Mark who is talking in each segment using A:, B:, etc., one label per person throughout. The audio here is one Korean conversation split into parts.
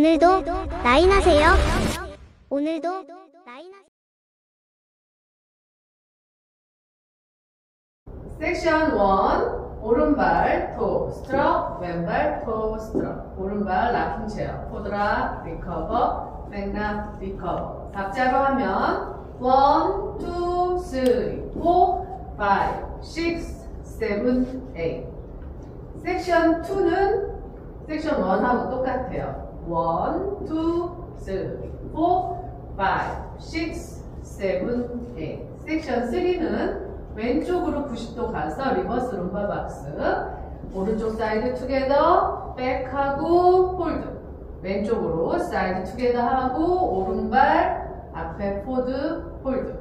A: 오늘도 라인하세요. 오늘도 라인하세요.
B: 섹션 1 오른발 toe strut 왼발 toe strut 오른발 rocking chair forward rock recover back rock recover 박자로 하면 1, 2, 3, 4, 5, 6, 7, 8 섹션 2는 섹션 1하고 똑같아요 1, 2, 3, 4, 5, 6, 7, 8 섹션 3는 왼쪽으로 90도 가서 reverse rumba box 오른쪽 side together back하고 hold 왼쪽으로 side together 하고 오른발 앞에 forward hold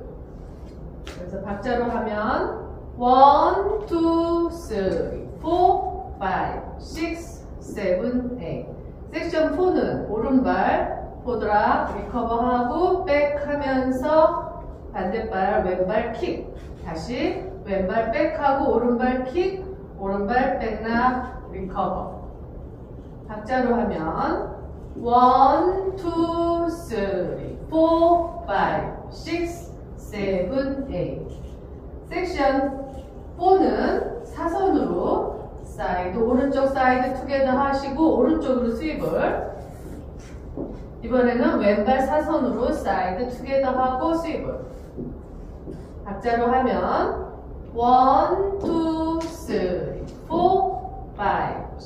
B: 그래서 박자로 하면 1, 2, 3, 4, 5, 6, 7, 8 섹션 4는 오른발 forward rock recover하고 back하면서 반대발 왼발 킥. 다시 왼발 back하고 오른발 킥 오른발 back rock recover. 박자로 하면 1, 2, 3, 4, 5, 6, 7, 8 섹션 4는 사이드 오른쪽 side together 하시고 오른쪽으로 sweep을. 이번에는 왼발 사선으로 side together 하고 sweep을. 박자로 하면 1, 2, 3, 4, 5, 6,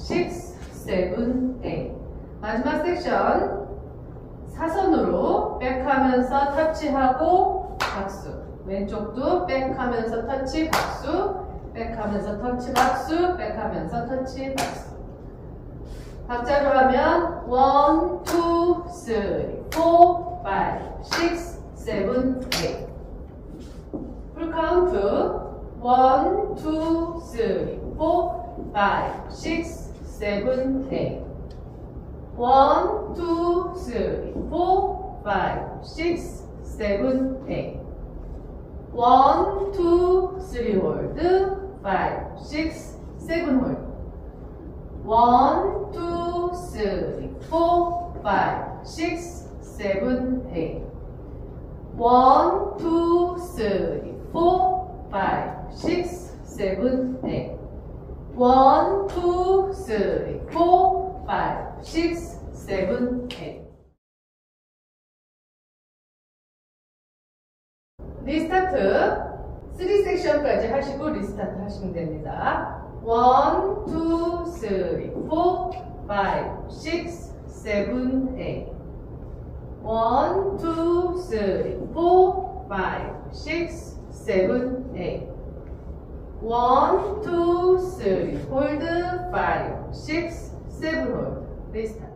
B: 7, 8 마지막 섹션 사선으로 back하면서 터치하고 박수. 왼쪽도 back하면서 터치 박수 back하면서 터치 박수 back하면서 터치 박수. 박자로 하면 1, 2, 3, 4, 5, 6, 7, 8 full count. 1, 2, 3, 4, 5, 6, 7, 8 1, 2, 3, 4, 5, 6, 7, 8 1, 2, 3홀 드 5, 6, 7 홀드 1, 2, 3, 4, 5, 6, 7, 8 1, 2, 3, 4, 5, 6, 7, 8 1, 2, 3, 4, 5, 6, 7, 8 리스타트 3 섹션까지 하시고 리스타트 하시면 됩니다. 1, 2, 3, 4, 5, 6, 7, 8 1, 2, 3, 4, 5, 6, 7, 8 1, 2, 3, 홀드 5, 6, 7 홀드. 리스타트